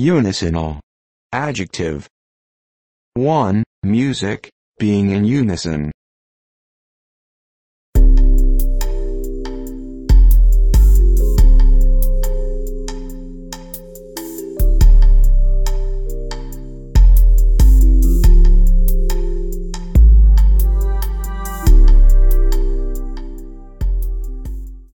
Unisonal. Adjective. 1. Music, being in unison.